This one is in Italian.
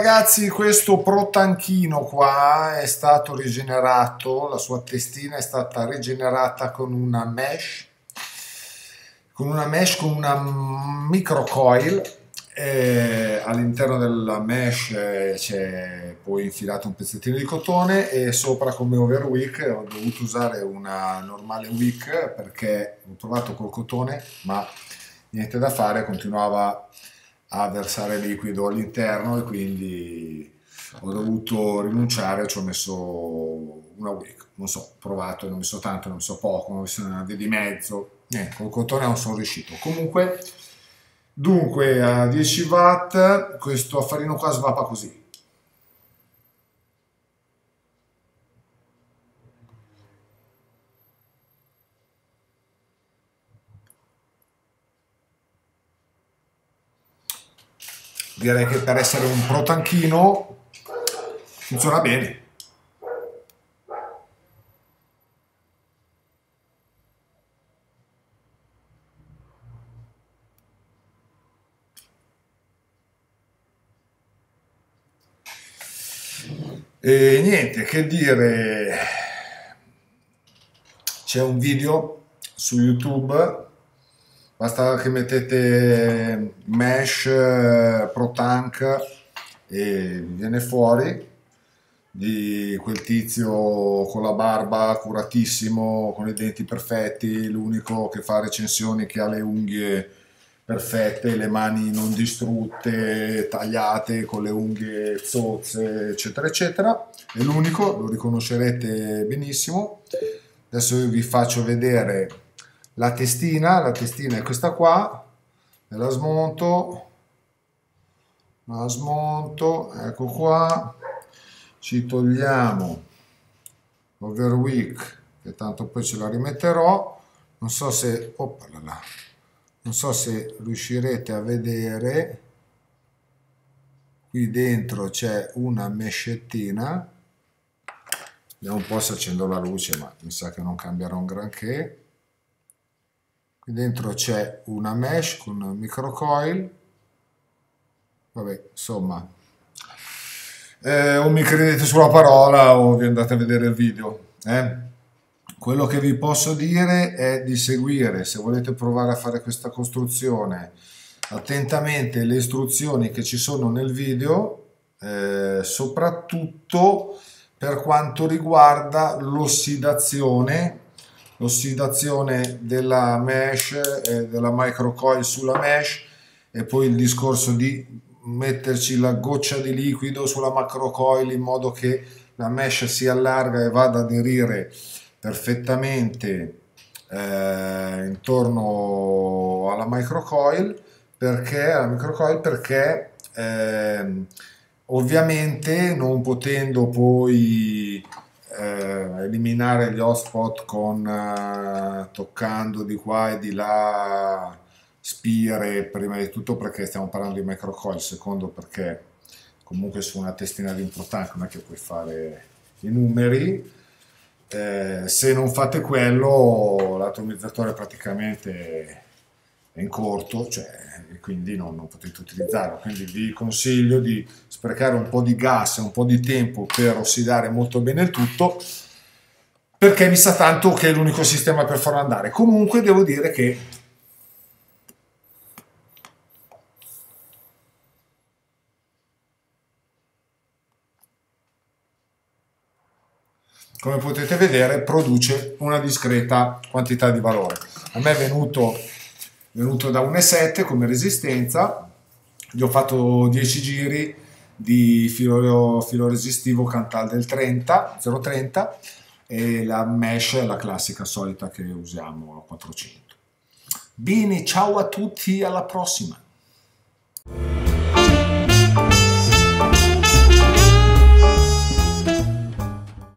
Ragazzi, questo protanchino qua è stato rigenerato, la sua testina è stata rigenerata con una mesh, con una mesh con una microcoil, eh, all'interno della mesh eh, c'è poi infilato un pezzettino di cotone e sopra come overwick ho dovuto usare una normale wick perché ho provato col cotone ma niente da fare, continuava a versare liquido all'interno e quindi ho dovuto rinunciare, ci ho messo una week, non so, ho provato, non ho messo tanto, non ho messo poco, non ho messo una via di mezzo, niente, col cotone non sono riuscito. Comunque, dunque a 10 watt questo affarino qua svappa così. Direi che per essere un pro tanchino funziona bene. E niente, che dire, c'è un video su YouTube basta che mettete mesh pro tank e viene fuori di quel tizio con la barba curatissimo con i denti perfetti l'unico che fa recensioni che ha le unghie perfette le mani non distrutte tagliate con le unghie zozze eccetera eccetera. È l'unico lo riconoscerete benissimo. Adesso vi faccio vedere la testina, la testina è questa qua, e la smonto, la smonto, ecco qua, ci togliamo l'overwick, che tanto poi ce la rimetterò, non so se, oppala, non so se riuscirete a vedere, qui dentro c'è una mescettina, vediamo un po' se accendo la luce, ma mi sa che non cambierà un granché, qui dentro c'è una mesh con un microcoil vabbè insomma eh, o mi credete sulla parola o vi andate a vedere il video eh? quello che vi posso dire è di seguire se volete provare a fare questa costruzione attentamente le istruzioni che ci sono nel video eh, soprattutto per quanto riguarda l'ossidazione l'ossidazione della mesh e della microcoil sulla mesh e poi il discorso di metterci la goccia di liquido sulla macrocoil in modo che la mesh si allarga e vada ad aderire perfettamente eh, intorno alla microcoil. Perché, alla microcoil perché eh, ovviamente non potendo poi eh, eliminare gli hotspot con eh, toccando di qua e di là spire prima di tutto perché stiamo parlando di microcoil secondo perché comunque su una testina di InproTank non è che puoi fare i numeri. Eh, se non fate quello l'atomizzatore praticamente è in corto cioè, quindi non, non potete utilizzarlo. Quindi vi consiglio di sprecare un po' di gas e un po' di tempo per ossidare molto bene il tutto perché mi sa tanto che è l'unico sistema per farlo andare. Comunque devo dire che come potete vedere produce una discreta quantità di valore. A me è venuto, venuto da 1,7 come resistenza gli ho fatto 10 giri di filo, filo resistivo Cantal del 30, 030 e la mesh è la classica solita che usiamo a 400. Bene, ciao a tutti, alla prossima!